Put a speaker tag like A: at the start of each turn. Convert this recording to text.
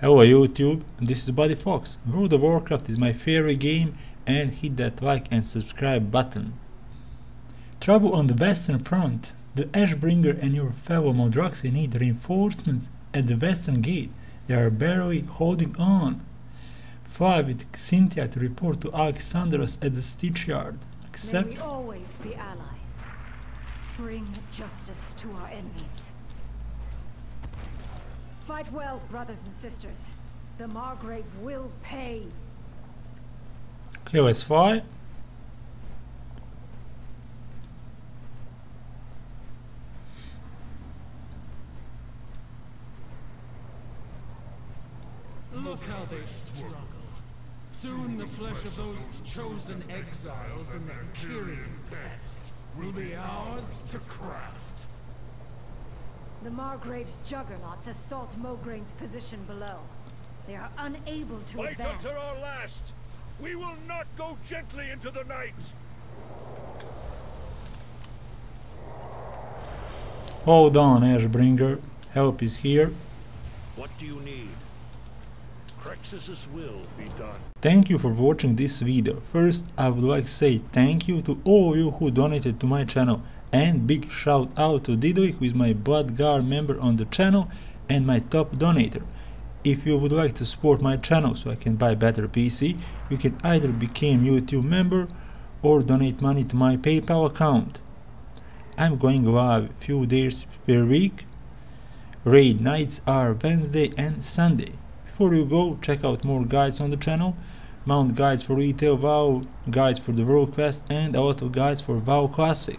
A: Hello YouTube, this is Bloody Fox. World of Warcraft is my favorite game and hit that like and subscribe button. Trouble on the western front. The Ashbringer and your fellow Maldraxxi need reinforcements at the western gate. They are barely holding on. Fly with Cynthia to report to Alexandros at the stitch yard.
B: Accept. May we always be allies. Bring justice to our enemies. Fight well, brothers and sisters. The Margrave will pay.
A: Okay, let's fight.
C: Look how they struggle. Soon the flesh of those chosen exiles and their Kyrian pets will be ours to craft.
B: The Margrave's juggernauts assault Mograine's position below. They are unable to
D: Fight
B: advance.
D: until our last! We will not go gently into the night!
A: Hold on, Ashbringer. Help is here.
D: What do you need? Crexus's will be done.
A: Thank you for watching this video. First, I would like to say thank you to all you who donated to my channel and big shout out to Didlik who is my Bloodguard member on the channel and my top donator. If you would like to support my channel so I can buy better PC, you can either become YouTube member or donate money to my PayPal account. I'm going live a few days per week. Raid nights are Wednesday and Sunday. Before you go, check out more guides on the channel. Mount guides for retail WoW, guides for the World Quest and a lot of guides for WoW Classic.